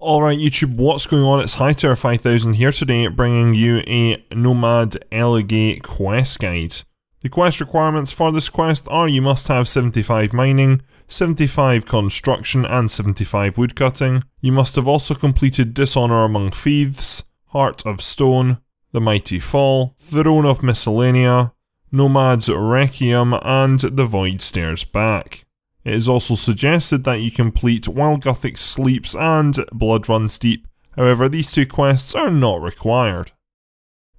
Alright YouTube, what's going on? It's Hightower5000 here today bringing you a Nomad Elegy quest guide. The quest requirements for this quest are you must have 75 mining, 75 construction and 75 woodcutting. You must have also completed Dishonour Among Thieves, Heart of Stone, The Mighty Fall, Throne of Miscellania, Nomad's Requiem and The Void Stares Back. It is also suggested that you complete While Guthix Sleeps and Blood Runs Deep, however these two quests are not required.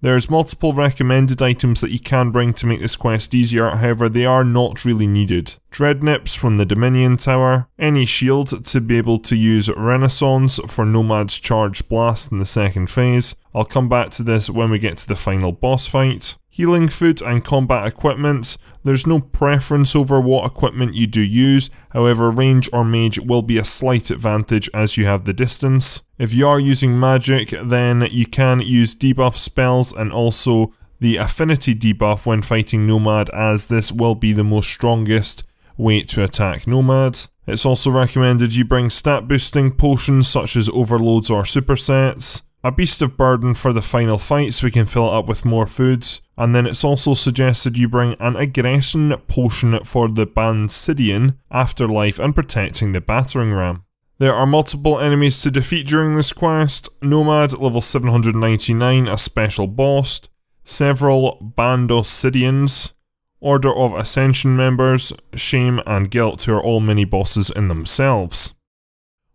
There's multiple recommended items that you can bring to make this quest easier, however they are not really needed. Dreadnips from the Dominion Tower, any shield to be able to use Resonance for Nomad's Charge Blast in the second phase, I'll come back to this when we get to the final boss fight. Healing food and combat equipment, there's no preference over what equipment you do use, however range or mage will be a slight advantage as you have the distance. If you are using magic then you can use debuff spells and also the affinity debuff when fighting Nomad as this will be the most strongest way to attack Nomad. It's also recommended you bring stat boosting potions such as overloads or supersets a beast of burden for the final fight so we can fill it up with more foods, and then it's also suggested you bring an aggression potion for the Bandosian afterlife and protecting the battering ram. There are multiple enemies to defeat during this quest, Nomad level 799 a special boss, several Bandosians, Order of Ascension members, Shame and Guilt who are all mini bosses in themselves.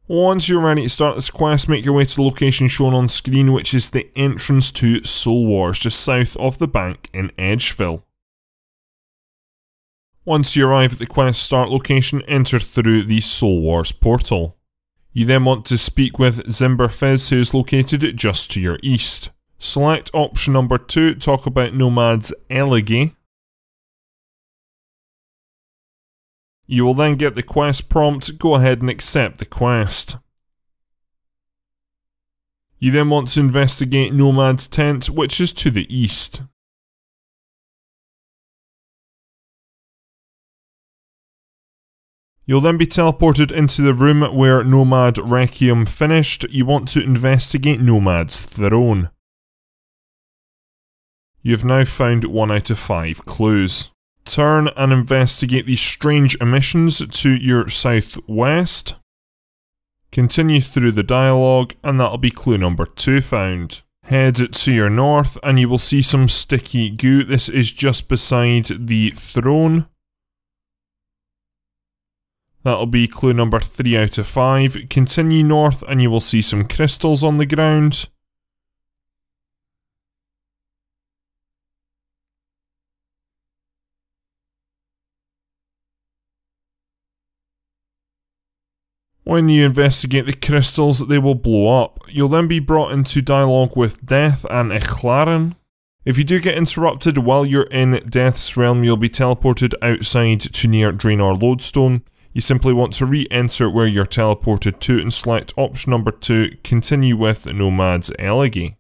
Once you're ready to start this quest, make your way to the location shown on screen, which is the entrance to Soul Wars, just south of the bank in Edgeville. Once you arrive at the quest start location, enter through the Soul Wars portal. You then want to speak with Zimberfizz, who is located just to your east. Select option number 2, talk about Nomad's Elegy, You will then get the quest prompt, go ahead and accept the quest. You then want to investigate Nomad's tent, which is to the east. You'll then be teleported into the room where Nomad Requiem finished. You want to investigate Nomad's throne. You've now found 1 out of 5 clues. Turn and investigate these strange emissions to your southwest. Continue through the dialogue, and that'll be clue number 2 found. Head to your north, and you will see some sticky goo. This is just beside the throne. That'll be clue number 3 out of 5. Continue north, and you will see some crystals on the ground. When you investigate the crystals, they will blow up. You'll then be brought into dialogue with Death and Icthlarin. If you do get interrupted while you're in Death's realm, you'll be teleported outside to near Draynor Lodestone. You simply want to re-enter where you're teleported to and select option number 2, continue with Nomad's Elegy.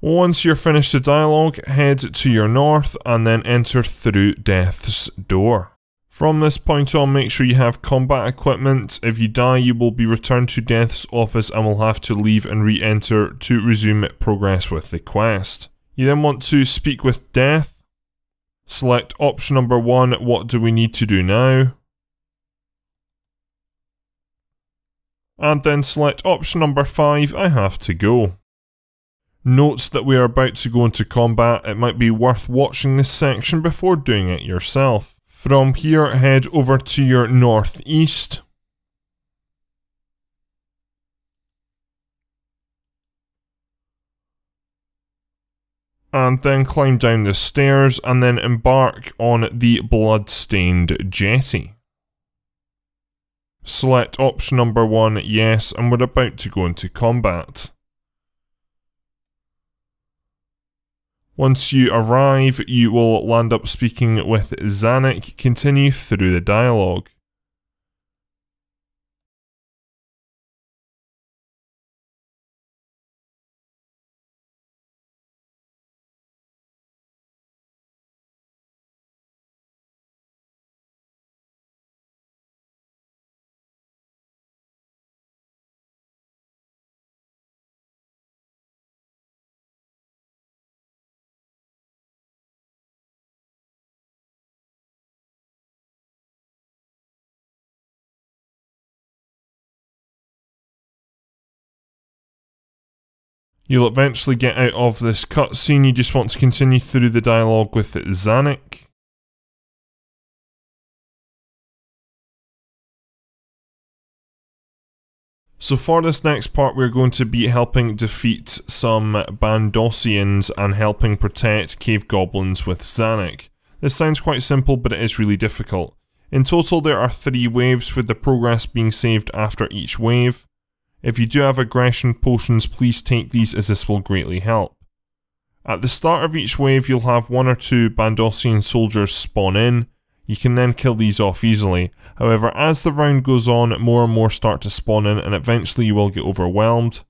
Once you're finished the dialogue, head to your north and then enter through Death's door. From this point on, make sure you have combat equipment. If you die, you will be returned to Death's office and will have to leave and re-enter to resume progress with the quest. You then want to speak with Death. Select option number one, what do we need to do now? And then select option number five, I have to go. Notes that we are about to go into combat, it might be worth watching this section before doing it yourself. From here, head over to your northeast. And then climb down the stairs and then embark on the blood-stained jetty. Select option number one, yes, and we're about to go into combat. Once you arrive, you will land up speaking with Zanik. Continue through the dialogue. You'll eventually get out of this cutscene, you just want to continue through the dialogue with Zanik. So for this next part we're going to be helping defeat some Bandosians and helping protect cave goblins with Zanik. This sounds quite simple but it is really difficult. In total there are 3 waves with the progress being saved after each wave. If you do have aggression potions please take these as this will greatly help. At the start of each wave you'll have one or two Bandosian soldiers spawn in, you can then kill these off easily. However, as the round goes on, more and more start to spawn in and eventually you will get overwhelmed.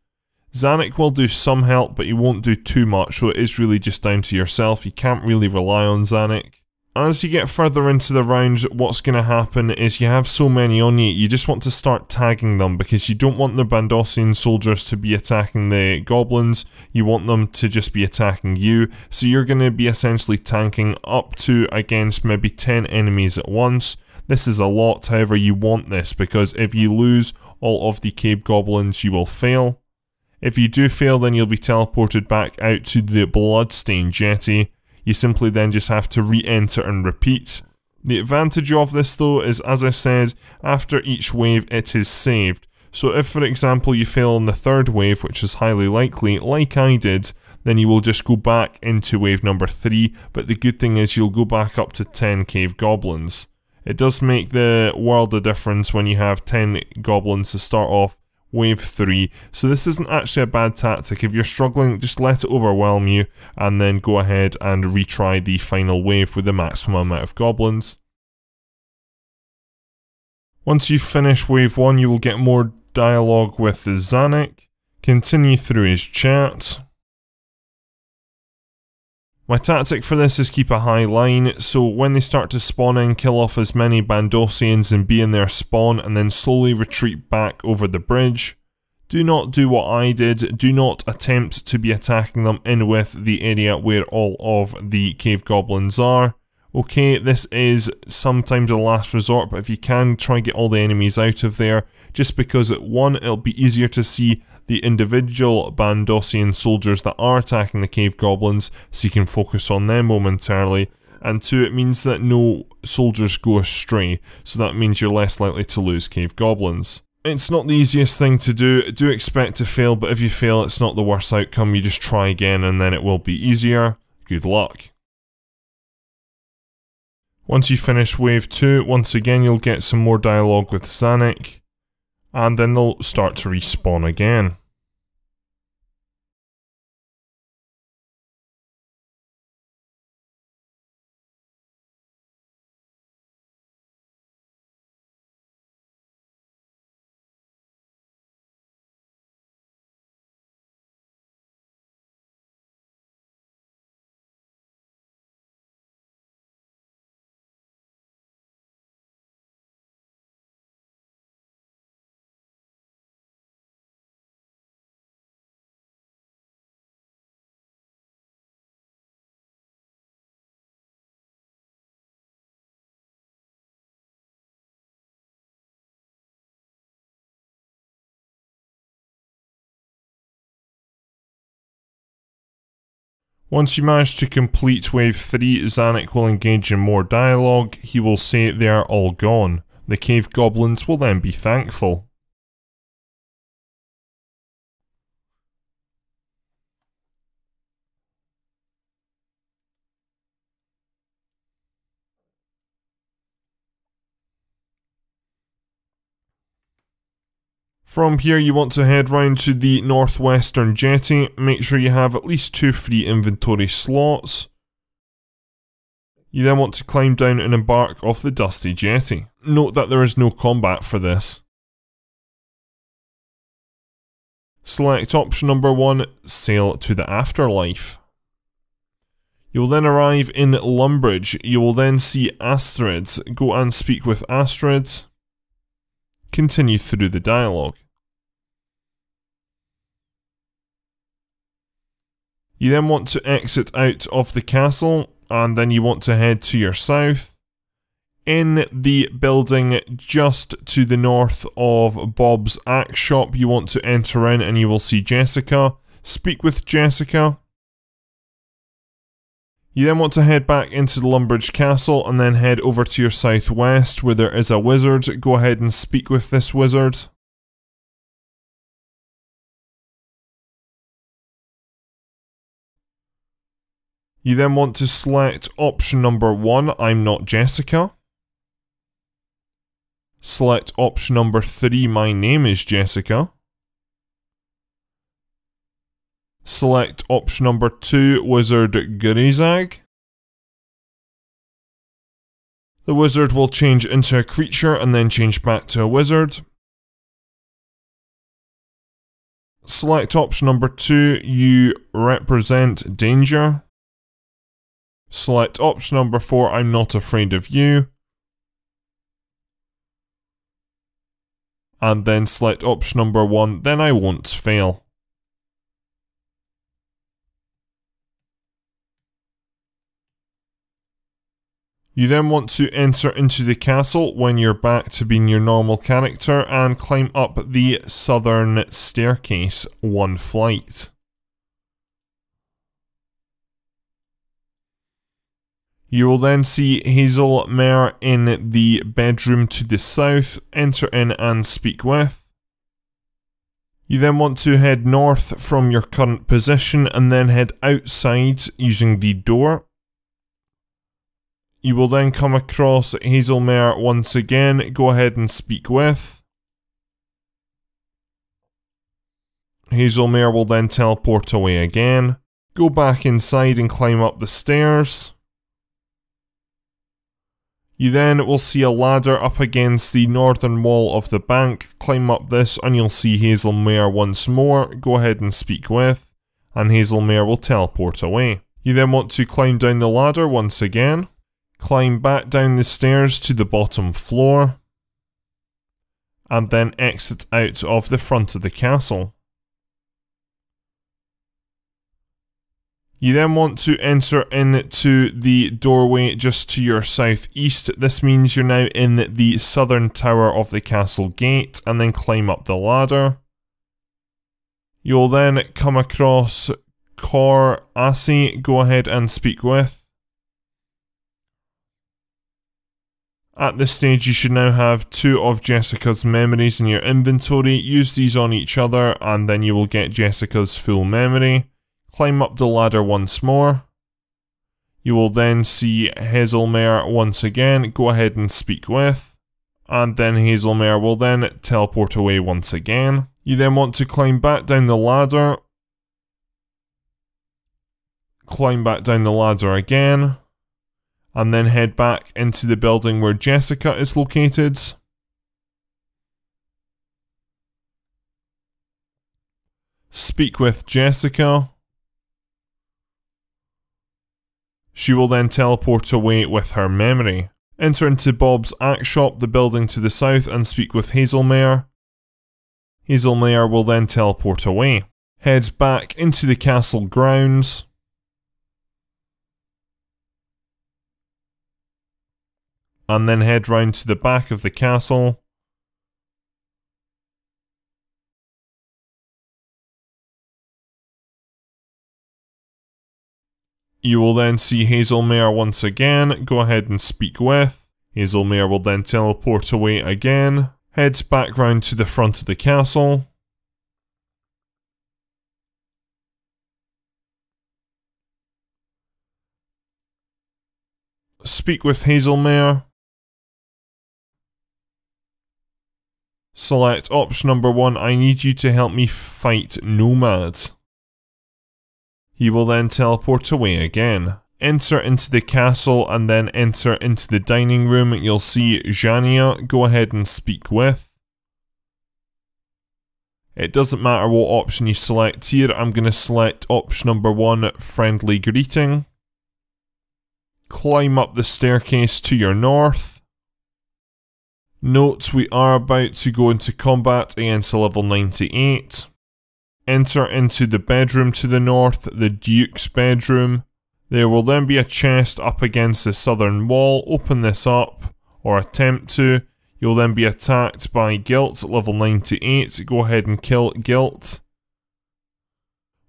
Zanik will do some help, but he won't do too much, so it is really just down to yourself. You can't really rely on Zanik as you get further into the round, what's going to happen is you have so many on you, you just want to start tagging them because you don't want the Bandosian soldiers to be attacking the goblins, you want them to just be attacking you, so you're going to be essentially tanking up to against maybe 10 enemies at once. This is a lot, however you want this because if you lose all of the cave goblins you will fail. If you do fail then you'll be teleported back out to the Bloodstained Jetty you simply then just have to re-enter and repeat. The advantage of this though is, as I said, after each wave it is saved. So if for example you fail on the third wave, which is highly likely, like I did, then you will just go back into wave number 3, but the good thing is you'll go back up to 10 cave goblins. It does make the world a difference when you have 10 goblins to start off wave 3. So this isn't actually a bad tactic. If you're struggling, just let it overwhelm you and then go ahead and retry the final wave with the maximum amount of goblins. Once you finish wave 1 you will get more dialogue with Zanik, continue through his chat, my tactic for this is keep a high line, so when they start to spawn in, kill off as many Bandosians and be in their spawn and then slowly retreat back over the bridge. Do not do what I did, do not attempt to be attacking them in with the area where all of the cave goblins are. Okay, this is sometimes a last resort, but if you can, try and get all the enemies out of there, just because at one, it'll be easier to see the individual Bandosian soldiers that are attacking the cave goblins, so you can focus on them momentarily. And two, it means that no soldiers go astray, so that means you're less likely to lose cave goblins. It's not the easiest thing to do, do expect to fail, but if you fail it's not the worst outcome, you just try again and then it will be easier. Good luck. Once you finish wave 2, once again you'll get some more dialogue with Zanik and then they'll start to respawn again. Once you manage to complete wave 3, Zanik will engage in more dialogue. He will say they are all gone. The cave goblins will then be thankful. From here you want to head round to the northwestern jetty, make sure you have at least two free inventory slots. You then want to climb down and embark off the dusty jetty. Note that there is no combat for this. Select option number 1, Sail to the Afterlife. You will then arrive in Lumbridge. You will then see Astrid. Go and speak with Astrid. Continue through the dialogue. You then want to exit out of the castle and then you want to head to your south. In the building just to the north of Bob's Axe Shop, you want to enter in and you will see Jessica. Speak with Jessica. You then want to head back into the Lumbridge Castle and then head over to your southwest where there is a wizard. Go ahead and speak with this wizard. You then want to select option number one, I'm not Jessica. Select option number three, my name is Jessica. Select option number 2, Wizard Grayzag. The wizard will change into a creature and then change back to a wizard. Select option number 2, you represent danger. Select option number 4, I'm not afraid of you. And then select option number 1, then I won't fail. You then want to enter into the castle when you're back to being your normal character and climb up the southern staircase one flight. You will then see Hazelmere in the bedroom to the south, enter in and speak with. You then want to head north from your current position and then head outside using the door you will then come across Hazel Hazelmere once again. Go ahead and speak with. Hazel Hazelmere will then teleport away again. Go back inside and climb up the stairs. You then will see a ladder up against the northern wall of the bank. Climb up this and you'll see Hazelmere once more. Go ahead and speak with. And Hazelmere will teleport away. You then want to climb down the ladder once again climb back down the stairs to the bottom floor, and then exit out of the front of the castle. You then want to enter into the doorway just to your southeast. This means you're now in the southern tower of the castle gate and then climb up the ladder. You'll then come across Cor Assi, go ahead and speak with. At this stage you should now have two of Jessica's memories in your inventory, use these on each other and then you will get Jessica's full memory. Climb up the ladder once more. You will then see Hazelmere once again, go ahead and speak with. And then Hazelmere will then teleport away once again. You then want to climb back down the ladder. Climb back down the ladder again and then head back into the building where Jessica is located. Speak with Jessica. She will then teleport away with her memory. Enter into Bob's Axe Shop, the building to the south, and speak with Hazelmere. Hazelmere will then teleport away. Heads back into the castle grounds. and then head round to the back of the castle. You will then see Hazelmere once again, go ahead and speak with. Hazelmere will then teleport away again, heads back round to the front of the castle. Speak with Hazelmere. Select option number one, I need you to help me fight Nomad. He will then teleport away again. Enter into the castle and then enter into the dining room. You'll see Xenia. Go ahead and speak with. It doesn't matter what option you select here. I'm going to select option number one, friendly greeting. Climb up the staircase to your north. Note we are about to go into combat against level 98. Enter into the bedroom to the north, the Duke's bedroom. There will then be a chest up against the southern wall. Open this up, or attempt to. You'll then be attacked by Guilt at level 98. Go ahead and kill Guilt.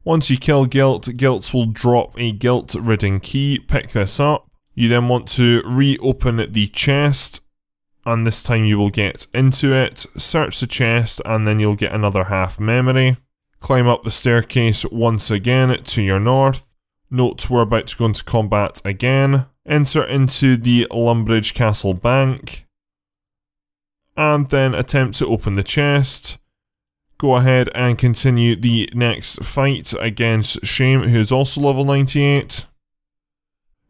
Once you kill Guilt, Guilt will drop a guilt ridden key. Pick this up. You then want to reopen the chest, and this time you will get into it. Search the chest, and then you'll get another half memory. Climb up the staircase once again to your north. Note we're about to go into combat again. Enter into the Lumbridge Castle Bank. And then attempt to open the chest go ahead and continue the next fight against Shame, who is also level 98.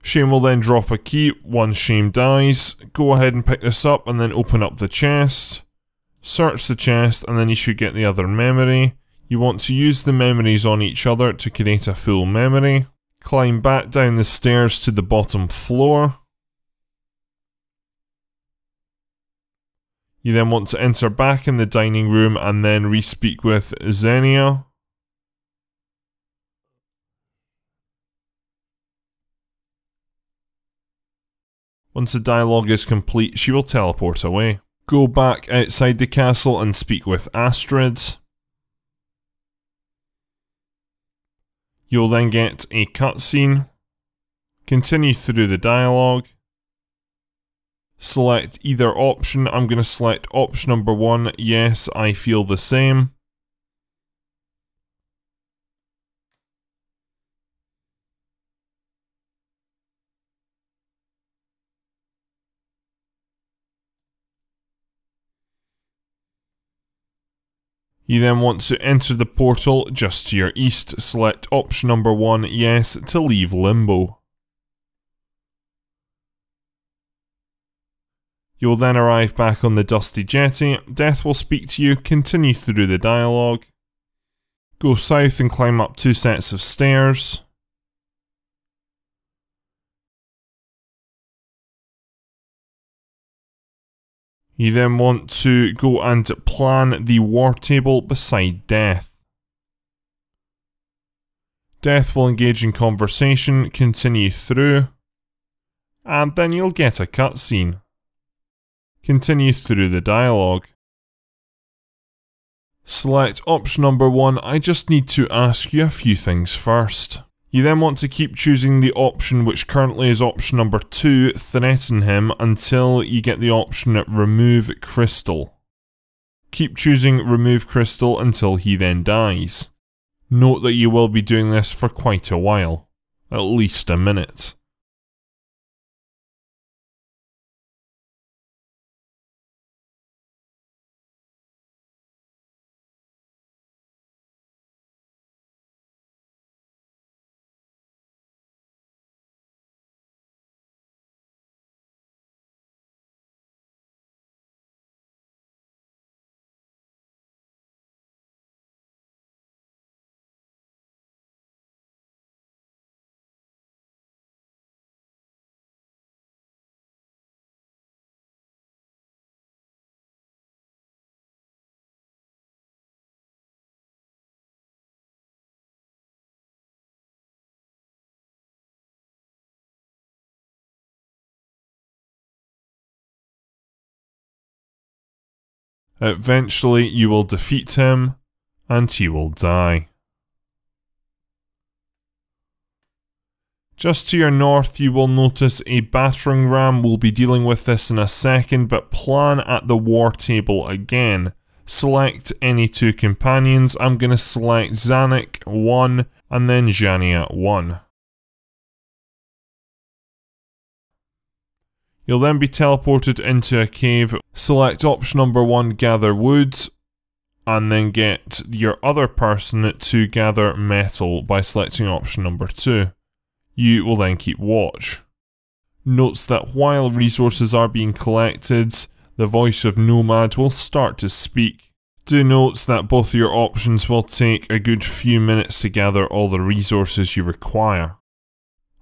Shame will then drop a key once Shame dies. Go ahead and pick this up and then open up the chest. Search the chest and then you should get the other memory. You want to use the memories on each other to create a full memory. Climb back down the stairs to the bottom floor. You then want to enter back in the dining room and then re-speak with Xenia. Once the dialogue is complete, she will teleport away. Go back outside the castle and speak with Astrid. You'll then get a cutscene. Continue through the dialogue select either option. I'm going to select option number one. Yes, I feel the same. You then want to enter the portal just to your east, select option number one, yes, to leave Limbo. You will then arrive back on the dusty jetty, Death will speak to you, continue through the dialogue. Go south and climb up two sets of stairs. You then want to go and plan the war table beside Death. Death will engage in conversation, continue through, and then you'll get a cutscene. Continue through the dialogue. Select option number one, I just need to ask you a few things first. You then want to keep choosing the option which currently is option number 2, threaten him, until you get the option remove crystal. Keep choosing remove crystal until he then dies. Note that you will be doing this for quite a while, at least a minute. Eventually, you will defeat him, and he will die. Just to your north, you will notice a battering ram. We'll be dealing with this in a second, but plan at the war table again. Select any two companions. I'm going to select Zanik 1 and then Xenia 1. You'll then be teleported into a cave. Select option number one, gather wood, and then get your other person to gather metal by selecting option number two. You will then keep watch. Notes that while resources are being collected, the voice of Nomad will start to speak. Do note that both your options will take a good few minutes to gather all the resources you require.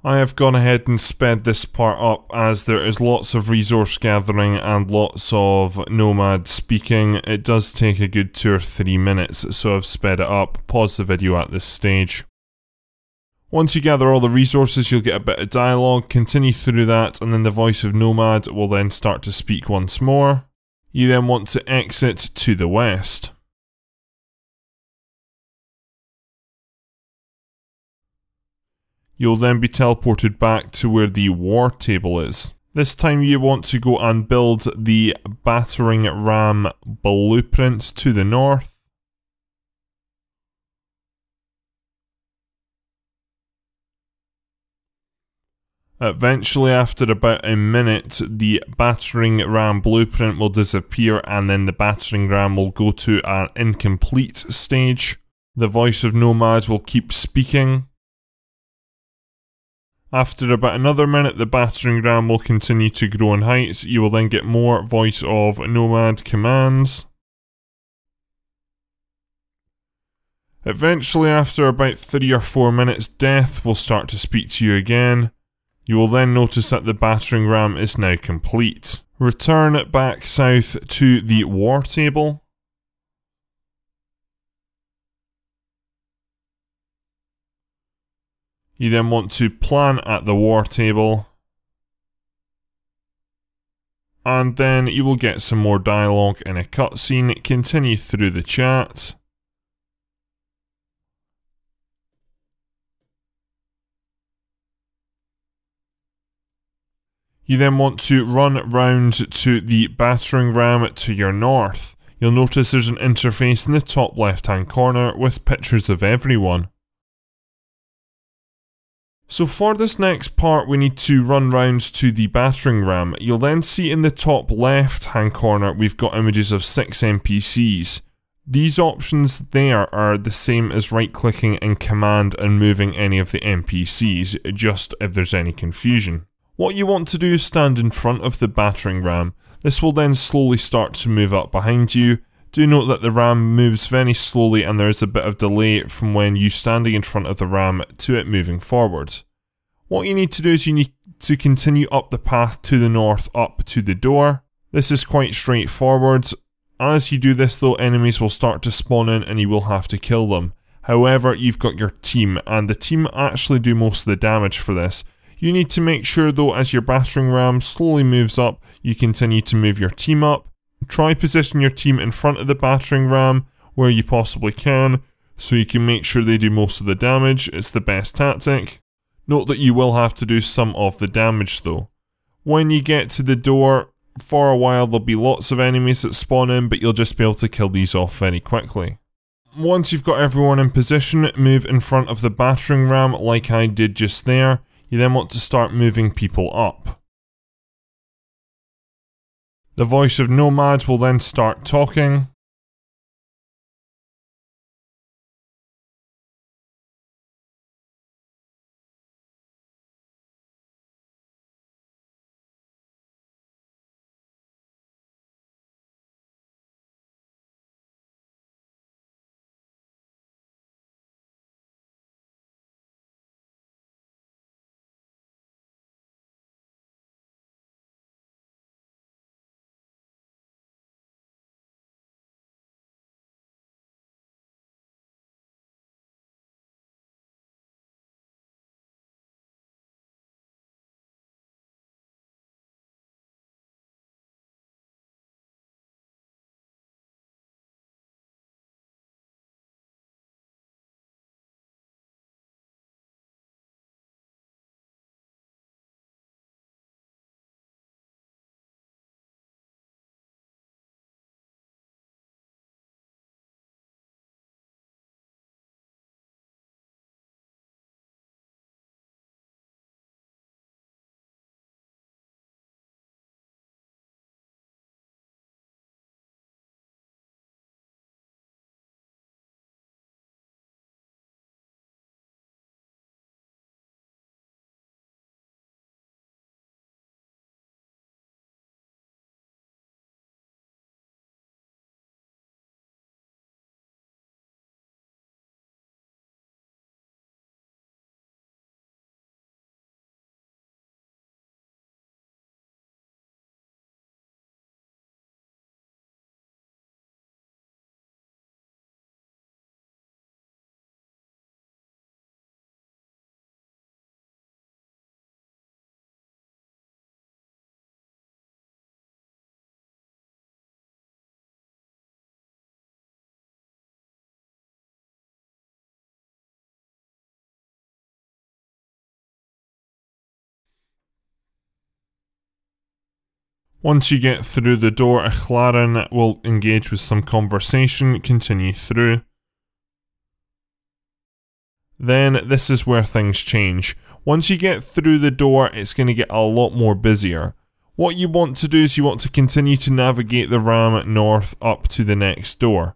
I have gone ahead and sped this part up as there is lots of resource gathering and lots of nomad speaking. It does take a good two or three minutes, so I've sped it up. Pause the video at this stage. Once you gather all the resources, you'll get a bit of dialogue, continue through that, and then the voice of Nomad will then start to speak once more. You then want to exit to the west. You'll then be teleported back to where the war table is. This time you want to go and build the battering ram blueprint to the north. Eventually, after about a minute, the battering ram blueprint will disappear and then the battering ram will go to an incomplete stage. The voice of Nomad will keep speaking. After about another minute, the battering ram will continue to grow in height. You will then get more voice of Nomad commands. Eventually, after about 3 or 4 minutes, Death will start to speak to you again. You will then notice that the battering ram is now complete. Return back south to the war table. You then want to plan at the war table. And then you will get some more dialogue in a cutscene. Continue through the chat. You then want to run round to the battering ram to your north. You'll notice there's an interface in the top left hand corner with pictures of everyone. So for this next part we need to run round to the battering ram. You'll then see in the top left hand corner we've got images of 6 NPCs. These options there are the same as right clicking in command and moving any of the NPCs, just if there's any confusion. What you want to do is stand in front of the battering ram. This will then slowly start to move up behind you. Do note that the ram moves very slowly and there is a bit of delay from when you standing in front of the ram to it moving forward. What you need to do is you need to continue up the path to the north up to the door. This is quite straightforward. As you do this though, enemies will start to spawn in and you will have to kill them. However, you've got your team, and the team actually do most of the damage for this. You need to make sure though as your battering ram slowly moves up, you continue to move your team up. Try position your team in front of the battering ram where you possibly can, so you can make sure they do most of the damage, it's the best tactic. Note that you will have to do some of the damage though. When you get to the door, for a while there'll be lots of enemies that spawn in, but you'll just be able to kill these off very quickly. Once you've got everyone in position, move in front of the battering ram like I did just there, you then want to start moving people up. The voice of Nomad will then start talking, Once you get through the door, Icthlarin will engage with some conversation, continue through. Then this is where things change. Once you get through the door, it's going to get a lot more busier. What you want to do is you want to continue to navigate the ram north up to the next door.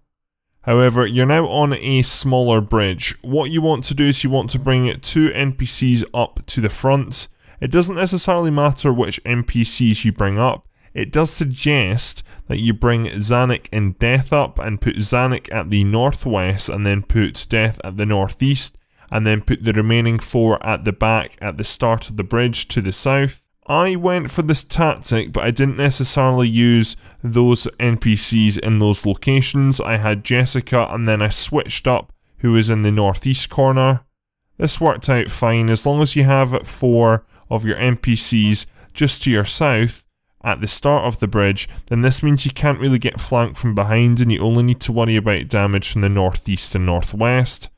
However, you're now on a smaller bridge. What you want to do is you want to bring two NPCs up to the front. It doesn't necessarily matter which NPCs you bring up. It does suggest that you bring Zanik and Death up and put Zanik at the northwest and then put Death at the northeast and then put the remaining four at the back at the start of the bridge to the south. I went for this tactic, but I didn't necessarily use those NPCs in those locations. I had Jessica and then I switched up who was in the northeast corner. This worked out fine as long as you have four of your NPCs just to your south at the start of the bridge, then this means you can't really get flanked from behind and you only need to worry about damage from the northeast and northwest.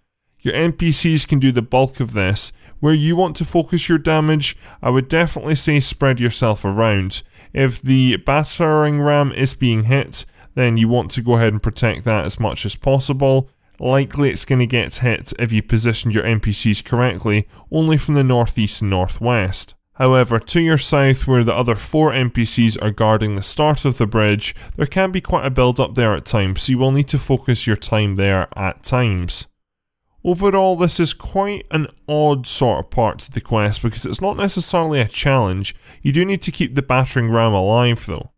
Your NPCs can do the bulk of this. Where you want to focus your damage, I would definitely say spread yourself around. If the battering ram is being hit, then you want to go ahead and protect that as much as possible. Likely it's going to get hit if you positioned your NPCs correctly, only from the northeast and northwest. However, to your south, where the other four NPCs are guarding the start of the bridge, there can be quite a build up there at times, so you will need to focus your time there at times. Overall, this is quite an odd sort of part to the quest because it's not necessarily a challenge, you do need to keep the battering ram alive though.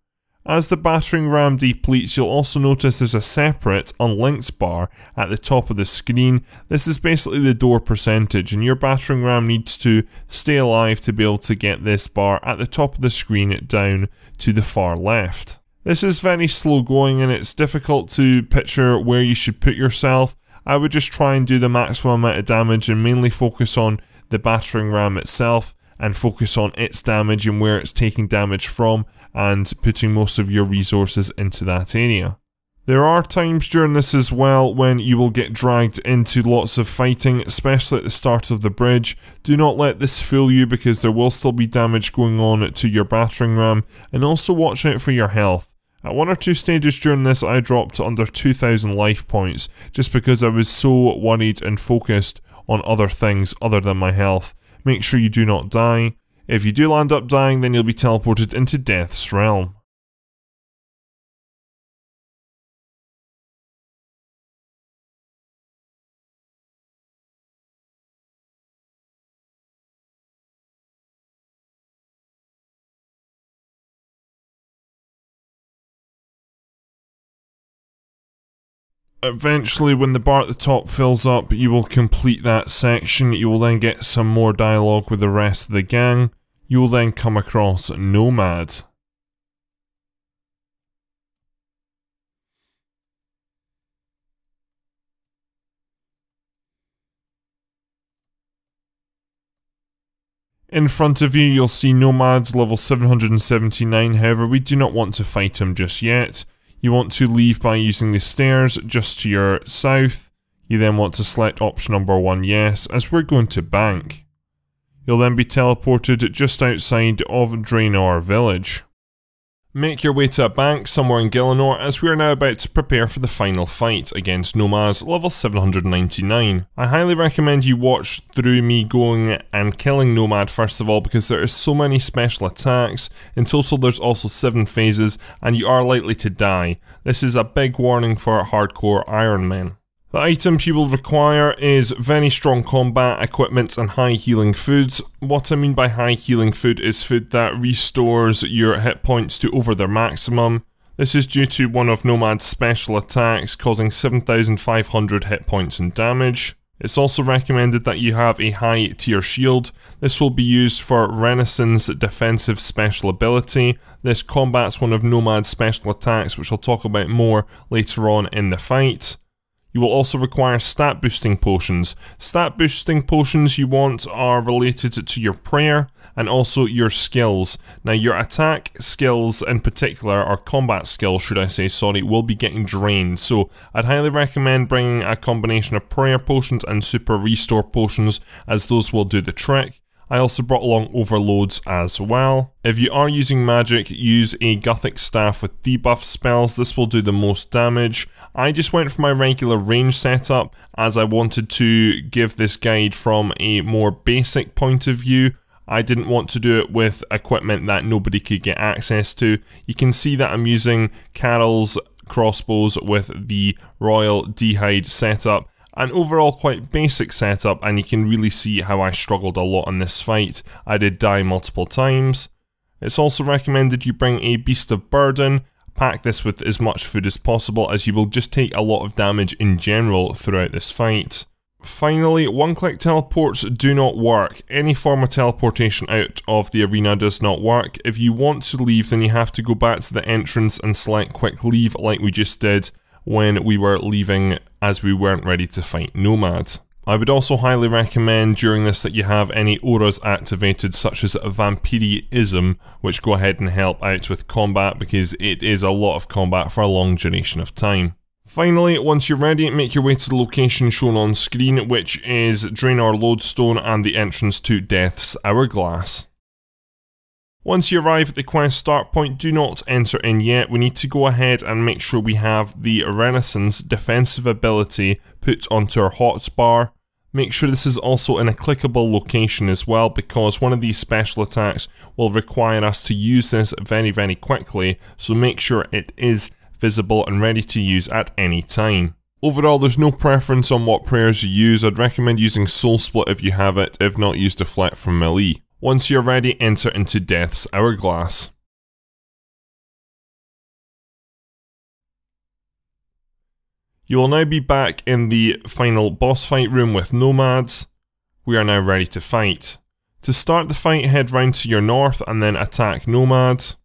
As the battering ram depletes, you'll also notice there's a separate unlinked bar at the top of the screen. This is basically the door percentage and your battering ram needs to stay alive to be able to get this bar at the top of the screen down to the far left. This is very slow going and it's difficult to picture where you should put yourself I would just try and do the maximum amount of damage and mainly focus on the battering ram itself and focus on its damage and where it's taking damage from and putting most of your resources into that area. There are times during this as well when you will get dragged into lots of fighting, especially at the start of the bridge. Do not let this fool you because there will still be damage going on to your battering ram and also watch out for your health. At one or two stages during this I dropped under 2000 life points just because I was so worried and focused on other things other than my health. Make sure you do not die. If you do land up dying then you'll be teleported into Death's realm. Eventually, when the bar at the top fills up, you will complete that section. You will then get some more dialogue with the rest of the gang. You will then come across Nomad. In front of you, you'll see Nomads level 779, however, we do not want to fight him just yet. You want to leave by using the stairs just to your south. You then want to select option number 1 yes, as we're going to bank. You'll then be teleported just outside of Draynor village. Make your way to a bank somewhere in Gielinor as we are now about to prepare for the final fight against Nomads level 799. I highly recommend you watch through me going and killing Nomad first of all because there is so many special attacks, in total there's also 7 phases and you are likely to die. This is a big warning for hardcore Iron Men. The items you will require is very strong combat equipment and high healing foods. What I mean by high healing food is food that restores your hit points to over their maximum. This is due to one of Nomad's special attacks causing 7500 hit points and damage. It's also recommended that you have a high tier shield. This will be used for Resonance defensive special ability. This combats one of Nomad's special attacks which I'll talk about more later on in the fight. You will also require stat boosting potions. Stat boosting potions you want are related to your prayer and also your skills. Now your attack skills in particular, or combat skills should I say, sorry, will be getting drained. So I'd highly recommend bringing a combination of prayer potions and super restore potions as those will do the trick. I also brought along overloads as well. If you are using magic, use a Guthix Staff with debuff spells, this will do the most damage. I just went for my regular range setup as I wanted to give this guide from a more basic point of view. I didn't want to do it with equipment that nobody could get access to. You can see that I'm using Karil's crossbows with the Royal D'hide setup an overall quite basic setup and you can really see how I struggled a lot in this fight. I did die multiple times. It's also recommended you bring a Beast of Burden, pack this with as much food as possible as you will just take a lot of damage in general throughout this fight. Finally, one-click teleports do not work. Any form of teleportation out of the arena does not work. If you want to leave then you have to go back to the entrance and select quick leave like we just did when we were leaving as we weren't ready to fight Nomads. I would also highly recommend during this that you have any auras activated such as Vampirism which go ahead and help out with combat because it is a lot of combat for a long duration of time. Finally, once you're ready, make your way to the location shown on screen which is Draynor Lodestone and the entrance to Death's Hourglass. Once you arrive at the quest start point, do not enter in yet. We need to go ahead and make sure we have the Resonance defensive ability put onto our hotbar. Make sure this is also in a clickable location as well because one of these special attacks will require us to use this very very quickly so make sure it is visible and ready to use at any time. Overall, there's no preference on what prayers you use. I'd recommend using Soul Split if you have it, if not use Deflect from melee. Once you're ready, enter into Death's Hourglass. You will now be back in the final boss fight room with Nomads. We are now ready to fight. To start the fight, head round to your north and then attack Nomads.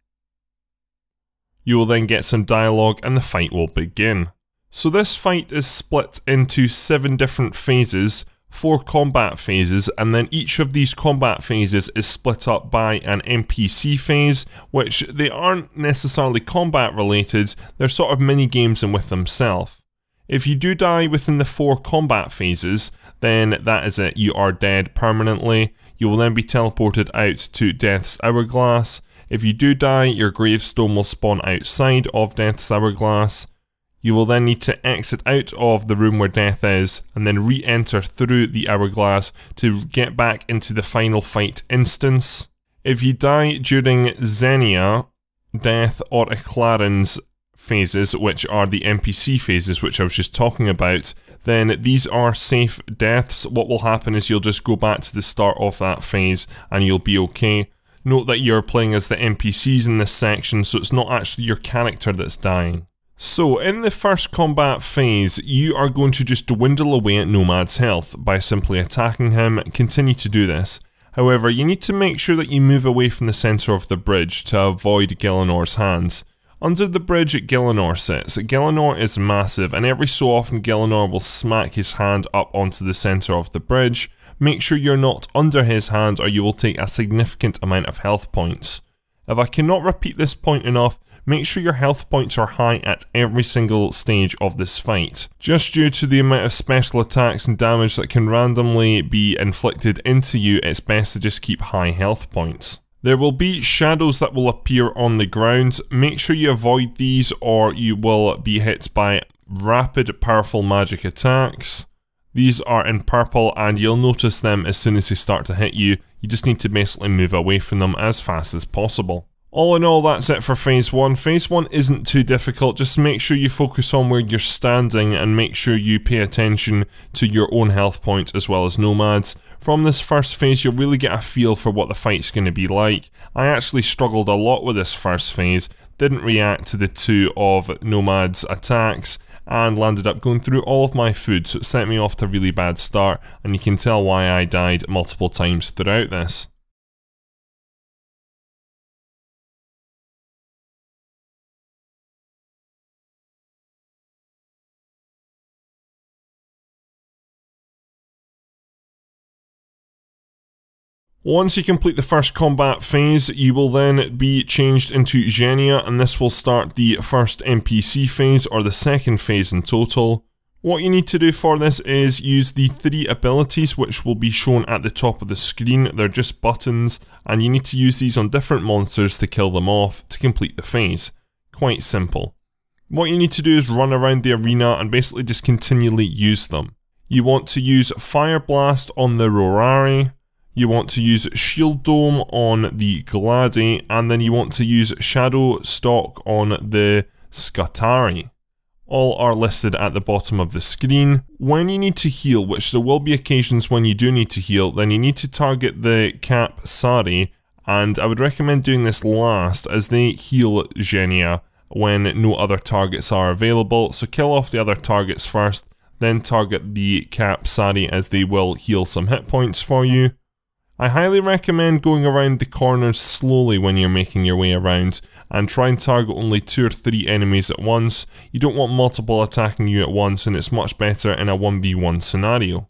You will then get some dialogue and the fight will begin. So this fight is split into 7 different phases four combat phases, and then each of these combat phases is split up by an NPC phase, which they aren't necessarily combat related, they're sort of mini games in with themselves. If you do die within the four combat phases, then that is it, you are dead permanently. You will then be teleported out to Death's Hourglass. If you do die, your gravestone will spawn outside of Death's Hourglass. You will then need to exit out of the room where death is and then re-enter through the hourglass to get back into the final fight instance. If you die during Xenia, Death, or Icthlarin's phases, which are the NPC phases which I was just talking about, then these are safe deaths. What will happen is you'll just go back to the start of that phase and you'll be okay. Note that you're playing as the NPCs in this section, so it's not actually your character that's dying. So, in the first combat phase, you are going to just dwindle away at Nomad's health by simply attacking him, continue to do this. However, you need to make sure that you move away from the centre of the bridge to avoid Gielinor's hands. Under the bridge Gielinor sits, Gielinor is massive and every so often Gielinor will smack his hand up onto the centre of the bridge. Make sure you're not under his hand or you will take a significant amount of health points. If I cannot repeat this point enough, make sure your health points are high at every single stage of this fight. Just due to the amount of special attacks and damage that can randomly be inflicted into you, it's best to just keep high health points. There will be shadows that will appear on the ground. Make sure you avoid these or you will be hit by rapid powerful magic attacks. These are in purple and you'll notice them as soon as they start to hit you. You just need to basically move away from them as fast as possible. All in all, that's it for Phase 1. Phase 1 isn't too difficult, just make sure you focus on where you're standing and make sure you pay attention to your own health points as well as Nomads. From this first phase, you'll really get a feel for what the fight's going to be like. I actually struggled a lot with this first phase, didn't react to the two of Nomad's attacks, and landed up going through all of my food, so it sent me off to a really bad start, and you can tell why I died multiple times throughout this. Once you complete the first combat phase, you will then be changed into Xenia, and this will start the first NPC phase, or the second phase in total. What you need to do for this is use the three abilities which will be shown at the top of the screen. They're just buttons and you need to use these on different monsters to kill them off to complete the phase. Quite simple. What you need to do is run around the arena and basically just continually use them. You want to use Fire Blast on the Rorari, you want to use Shield Dome on the Gladi, and then you want to use Shadow Stock on the Skatari all are listed at the bottom of the screen. When you need to heal, which there will be occasions when you do need to heal, then you need to target the Cap Sari, and I would recommend doing this last as they heal Xenia when no other targets are available, so kill off the other targets first, then target the Cap Sari as they will heal some hit points for you. I highly recommend going around the corners slowly when you're making your way around, and try and target only 2 or 3 enemies at once. You don't want multiple attacking you at once and it's much better in a 1v1 scenario.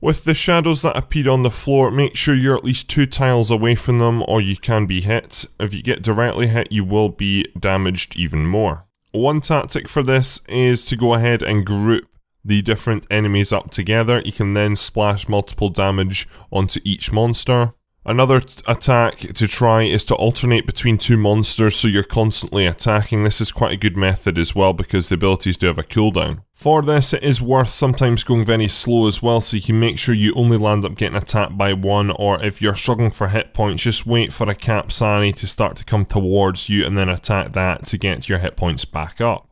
With the shadows that appear on the floor, make sure you're at least 2 tiles away from them or you can be hit. If you get directly hit you will be damaged even more. One tactic for this is to go ahead and group the different enemies up together. You can then splash multiple damage onto each monster. Another attack to try is to alternate between two monsters so you're constantly attacking. This is quite a good method as well because the abilities do have a cooldown. For this it is worth sometimes going very slow as well so you can make sure you only land up getting attacked by one or if you're struggling for hit points just wait for a Cap Sari to start to come towards you and then attack that to get your hit points back up.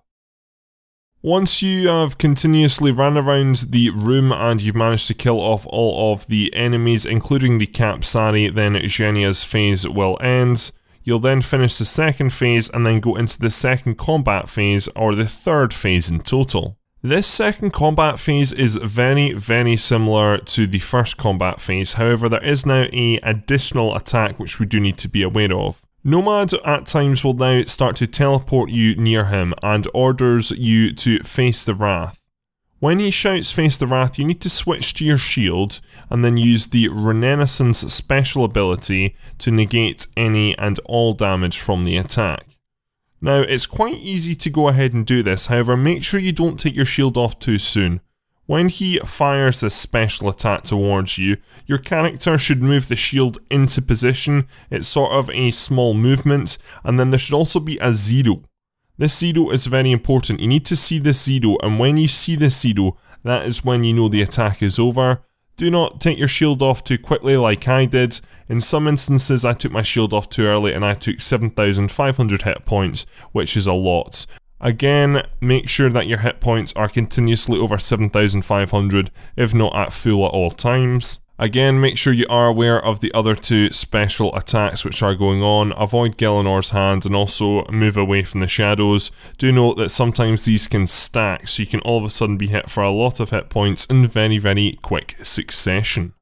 Once you have continuously ran around the room and you've managed to kill off all of the enemies, including the Cap Sari, then Xenia's phase will end. You'll then finish the second phase and then go into the second combat phase, or the third phase in total. This second combat phase is very, very similar to the first combat phase, however there is now a additional attack which we do need to be aware of. Nomad at times will now start to teleport you near him and orders you to face the Wrath. When he shouts face the Wrath, you need to switch to your shield and then use the Resonance special ability to negate any and all damage from the attack. Now, it's quite easy to go ahead and do this, however make sure you don't take your shield off too soon. When he fires a special attack towards you, your character should move the shield into position. It's sort of a small movement, and then there should also be a zero. This zero is very important. You need to see this zero, and when you see this zero, that is when you know the attack is over. Do not take your shield off too quickly like I did. In some instances I took my shield off too early and I took 7500 hit points, which is a lot. Again, make sure that your hit points are continuously over 7500, if not at full at all times. Again, make sure you are aware of the other two special attacks which are going on. Avoid Gielinor's hands and also move away from the shadows. Do note that sometimes these can stack, so you can all of a sudden be hit for a lot of hit points in very, very quick succession.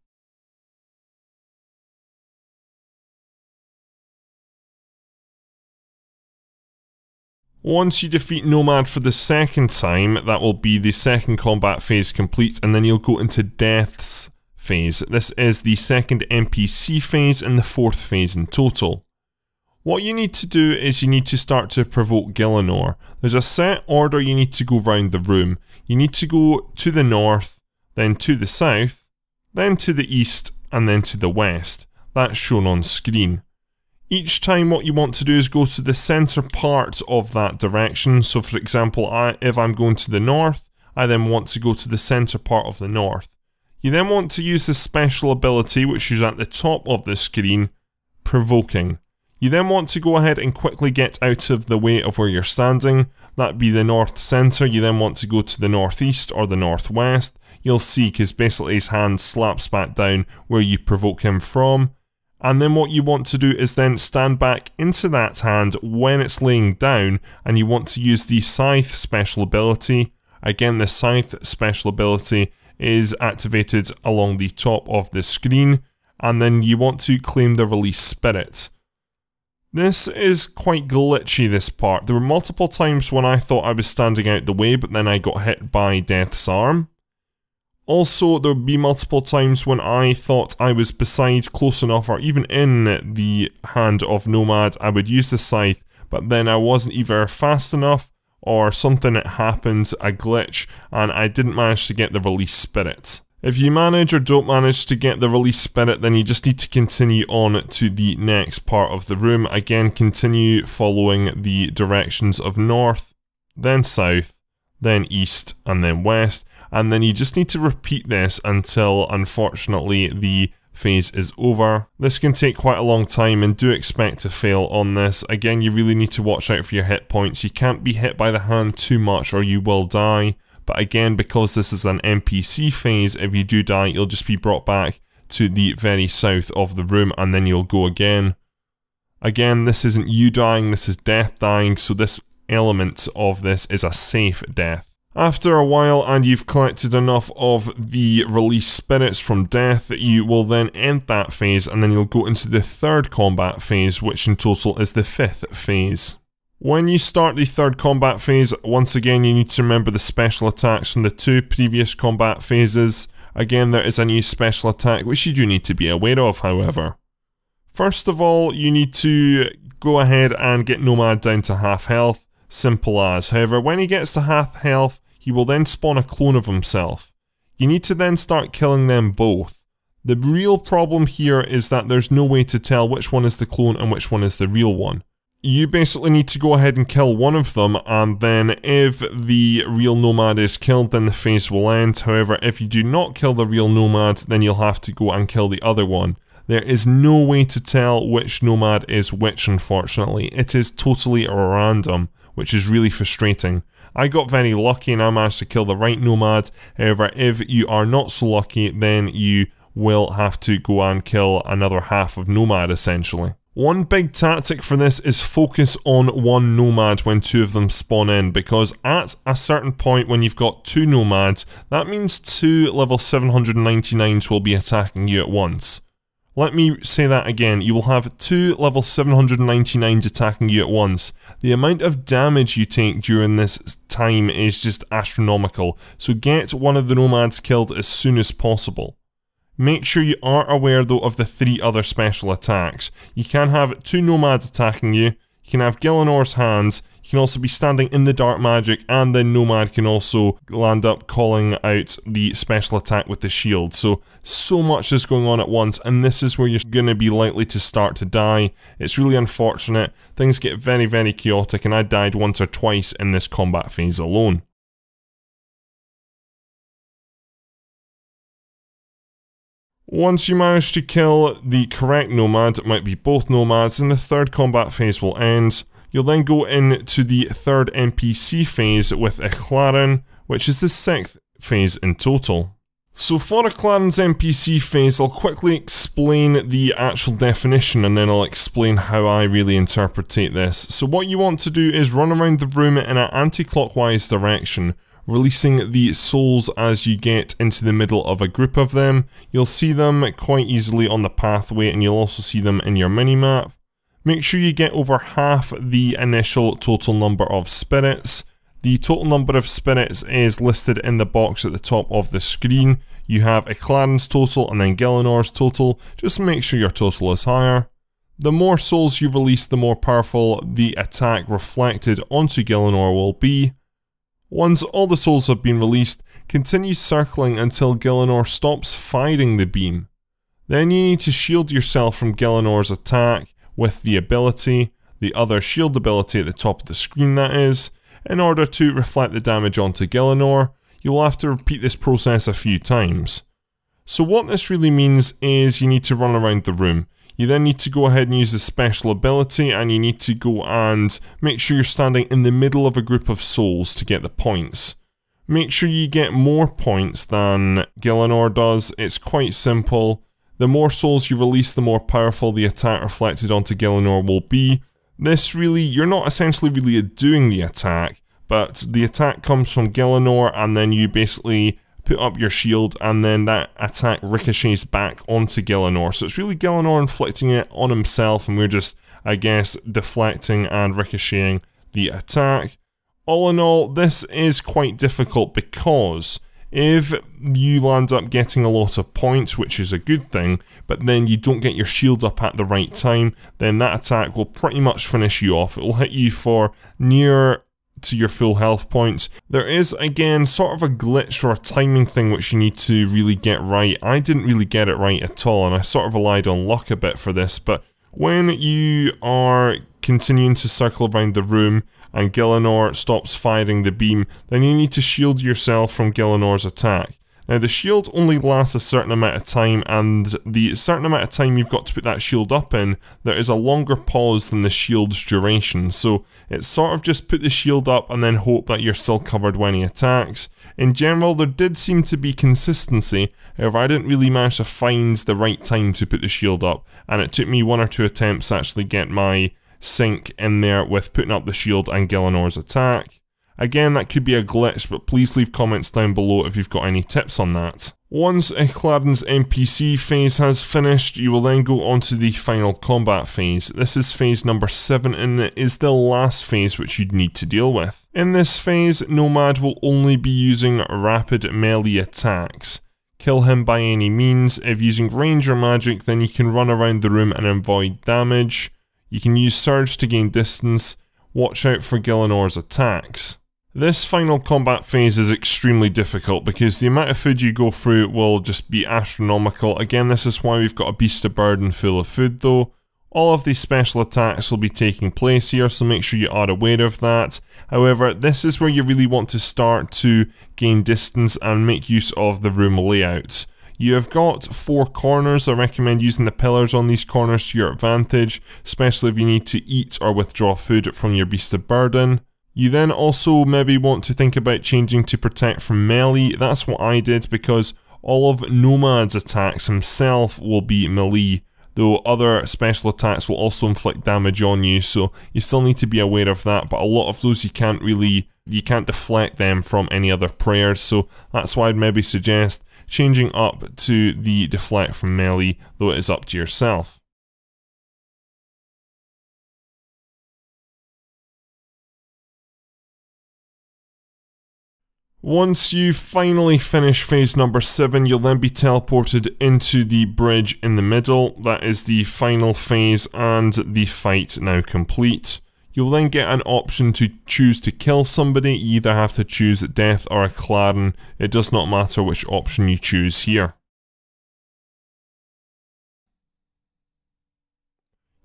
Once you defeat Nomad for the second time, that will be the second combat phase complete, and then you'll go into Death's phase. This is the second NPC phase and the fourth phase in total. What you need to do is you need to start to provoke Gielinor. There's a set order you need to go round the room. You need to go to the north, then to the south, then to the east, and then to the west. That's shown on screen. Each time what you want to do is go to the centre part of that direction. So for example, I, if I'm going to the north, I then want to go to the centre part of the north. You then want to use the special ability, which is at the top of the screen, Provoking. You then want to go ahead and quickly get out of the way of where you're standing. That be the north centre. You then want to go to the northeast or the northwest. You'll see because basically his hand slaps back down where you provoke him from. And then what you want to do is then stand back into that hand when it's laying down and you want to use the Scythe special ability. Again, the Scythe special ability is activated along the top of the screen and then you want to claim the release spirit. This is quite glitchy this part. There were multiple times when I thought I was standing out the way but then I got hit by Death's Arm. Also, there would be multiple times when I thought I was beside close enough or even in the hand of Nomad, I would use the scythe, but then I wasn't either fast enough or something that happened, a glitch, and I didn't manage to get the release spirit. If you manage or don't manage to get the release spirit, then you just need to continue on to the next part of the room. Again, continue following the directions of north, then south, then east, and then west. And then you just need to repeat this until, unfortunately, the phase is over. This can take quite a long time and do expect to fail on this. Again, you really need to watch out for your hit points. You can't be hit by the hand too much or you will die. But again, because this is an NPC phase, if you do die, you'll just be brought back to the very south of the room and then you'll go again. Again, this isn't you dying, this is death dying, so this element of this is a safe death. After a while and you've collected enough of the release spirits from death, you will then end that phase and then you'll go into the third combat phase, which in total is the fifth phase. When you start the third combat phase, once again you need to remember the special attacks from the two previous combat phases. Again, there is a new special attack which you do need to be aware of, however. First of all, you need to go ahead and get Nomad down to half health, simple as. However, when he gets to half health, he will then spawn a clone of himself. You need to then start killing them both. The real problem here is that there's no way to tell which one is the clone and which one is the real one you basically need to go ahead and kill one of them, and then if the real nomad is killed, then the phase will end. However, if you do not kill the real nomad, then you'll have to go and kill the other one. There is no way to tell which nomad is which, unfortunately. It is totally random, which is really frustrating. I got very lucky and I managed to kill the right nomad. However, if you are not so lucky, then you will have to go and kill another half of nomad, essentially. One big tactic for this is focus on one nomad when two of them spawn in because at a certain point when you've got two nomads, that means two level 799s will be attacking you at once. Let me say that again, you will have two level 799s attacking you at once. The amount of damage you take during this time is just astronomical, so get one of the nomads killed as soon as possible. Make sure you are aware though of the three other special attacks. You can have two nomads attacking you, you can have Gielinor's hands, you can also be standing in the dark magic, and then Nomad can also land up calling out the special attack with the shield. So, so much is going on at once, and this is where you're going to be likely to start to die. It's really unfortunate. Things get very, very chaotic, and I died once or twice in this combat phase alone. Once you manage to kill the correct nomad, it might be both nomads, and the third combat phase will end. You'll then go into the third NPC phase with Icthlarin, which is the sixth phase in total. So for Icthlarin's NPC phase, I'll quickly explain the actual definition and then I'll explain how I really interpretate this. So what you want to do is run around the room in an anti-clockwise direction, releasing the souls as you get into the middle of a group of them. You'll see them quite easily on the pathway and you'll also see them in your minimap. Make sure you get over half the initial total number of spirits. The total number of spirits is listed in the box at the top of the screen. You have Icthlarin's total and then Gielinor's total. Just make sure your total is higher. The more souls you release, the more powerful the attack reflected onto Gielinor will be. Once all the souls have been released, continue circling until Gielinor stops firing the beam. Then you need to shield yourself from Gielinor's attack with the ability, the other shield ability at the top of the screen that is, in order to reflect the damage onto Gielinor. You'll have to repeat this process a few times. So what this really means is you need to run around the room. You then need to go ahead and use the special ability and you need to go and make sure you're standing in the middle of a group of souls to get the points. Make sure you get more points than Gielinor does, it's quite simple. The more souls you release, the more powerful the attack reflected onto Gielinor will be. This really, you're not essentially really doing the attack, but the attack comes from Gielinor and then you basically put up your shield, and then that attack ricochets back onto Gielinor. So it's really Gielinor inflicting it on himself, and we're just, I guess, deflecting and ricocheting the attack. All in all, this is quite difficult because if you land up getting a lot of points, which is a good thing, but then you don't get your shield up at the right time, then that attack will pretty much finish you off. It will hit you for near to your full health points. There is, again, sort of a glitch or a timing thing which you need to really get right. I didn't really get it right at all, and I sort of relied on luck a bit for this, but when you are continuing to circle around the room and Gielinor stops firing the beam, then you need to shield yourself from Gielinor's attack. Now the shield only lasts a certain amount of time and the certain amount of time you've got to put that shield up in, there is a longer pause than the shield's duration. So it's sort of just put the shield up and then hope that you're still covered when he attacks. In general, there did seem to be consistency, however I didn't really manage to find the right time to put the shield up, and it took me one or two attempts to actually get my sync in there with putting up the shield and Gielinor's attack. Again, that could be a glitch, but please leave comments down below if you've got any tips on that. Once Icthlarin's NPC phase has finished, you will then go on to the final combat phase. This is phase number 7 and it is the last phase which you'd need to deal with. In this phase, Nomad will only be using rapid melee attacks. Kill him by any means, if using ranger magic then you can run around the room and avoid damage. You can use Surge to gain distance, watch out for Gielinor's attacks. This final combat phase is extremely difficult because the amount of food you go through will just be astronomical. Again, this is why we've got a beast of burden full of food though. All of these special attacks will be taking place here, so make sure you are aware of that. However, this is where you really want to start to gain distance and make use of the room layout. You have got four corners. I recommend using the pillars on these corners to your advantage, especially if you need to eat or withdraw food from your beast of burden. You then also maybe want to think about changing to protect from melee. That's what I did because all of Nomad's attacks himself will be melee, though other special attacks will also inflict damage on you, so you still need to be aware of that, but a lot of those you can't really, you can't deflect them from any other prayers, so that's why I'd maybe suggest changing up to the deflect from melee, though it is up to yourself. Once you finally finish phase number 7, you'll then be teleported into the bridge in the middle. That is the final phase and the fight now complete. You'll then get an option to choose to kill somebody. You either have to choose death or a Icthlarin. It does not matter which option you choose here.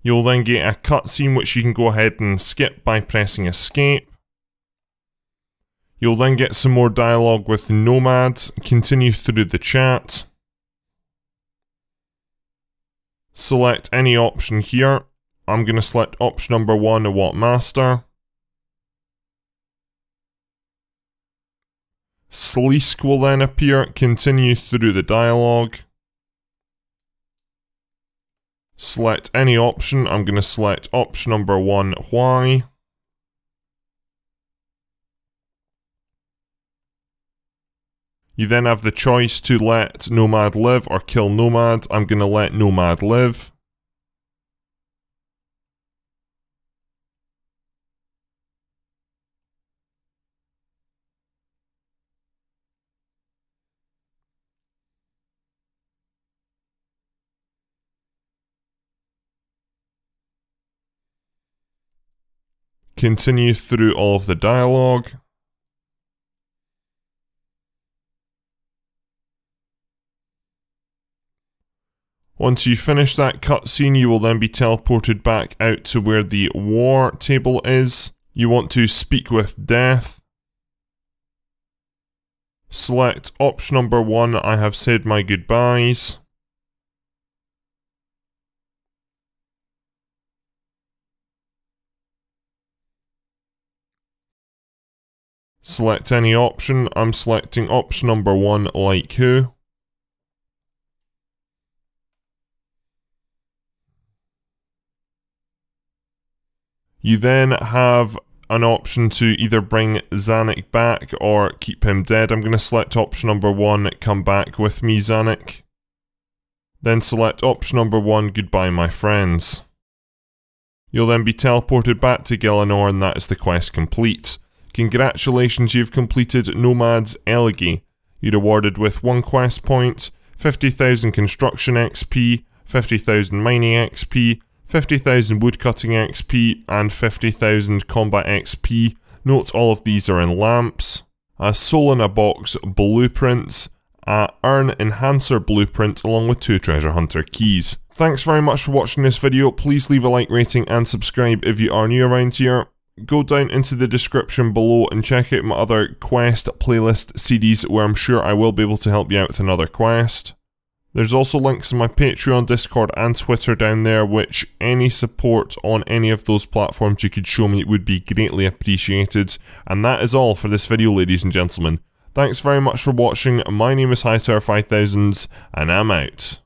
You'll then get a cutscene which you can go ahead and skip by pressing escape. You'll then get some more dialogue with Nomads, continue through the chat. Select any option here. I'm going to select option number one, a What Master. Sliske will then appear, continue through the dialogue. Select any option, I'm going to select option number one, Why. You then have the choice to let Nomad live or kill Nomad. I'm going to let Nomad live. Continue through all of the dialogue. Once you finish that cutscene, you will then be teleported back out to where the war table is. You want to speak with death. Select option number one, I have said my goodbyes. Select any option, I'm selecting option number one, like who. You then have an option to either bring Zanik back or keep him dead. I'm going to select option number one, come back with me Zanik. Then select option number one, goodbye my friends. You'll then be teleported back to Gielinor and that is the quest complete. Congratulations, you've completed Nomad's Elegy. You're awarded with 1 quest point, 50,000 construction XP, 50,000 mining XP, 50,000 woodcutting XP and 50,000 combat XP Note all of these are in lamps. A soul in a box blueprints, a urn enhancer blueprint along with two treasure hunter keys. Thanks very much for watching this video, please leave a like rating and subscribe if you are new around here. Go down into the description below and check out my other quest playlist CDs where I'm sure I will be able to help you out with another quest. There's also links in my Patreon, Discord, and Twitter down there, which any support on any of those platforms you could show me would be greatly appreciated. And that is all for this video, ladies and gentlemen. Thanks very much for watching, my name is Hightower5000, and I'm out.